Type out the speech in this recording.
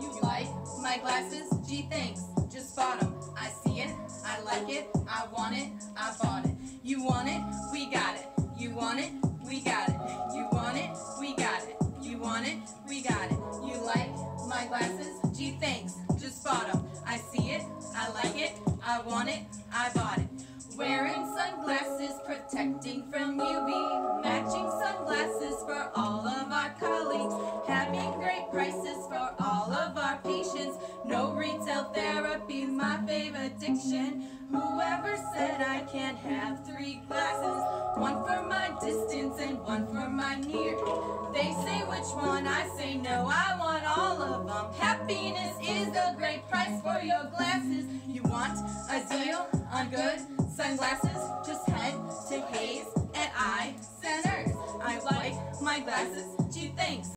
You like my glasses? Gee, thanks. Just bought 'em. I see it. I like it. I want it. I bought it. You want it? We got it. You want it? We got it. You want it? We got it. You want it? We got it. You like my glasses? Gee, thanks. Just bought 'em. I see it. I like it. I want it. I bought it. Wearing sunglasses, Having great prices for all of our patients. No retail therapy, my favorite addiction. Whoever said I can't have three glasses? One for my distance and one for my near. They say which one, I say no, I want all of them. Happiness is a great price for your glasses. You want a deal on good sunglasses? Just head to Hayes at Eye Centers. I like my glasses. Gee, thanks.